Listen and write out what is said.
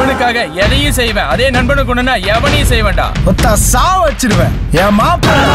நண்பனுக்காக எதையும் செய்வேன். அதே நண்பனுக்கு ஒண்ணுனா எவனையும் செய்வேன்டா ஒத்தா சா வச்சிருவேன். என் மாப்பிள்ள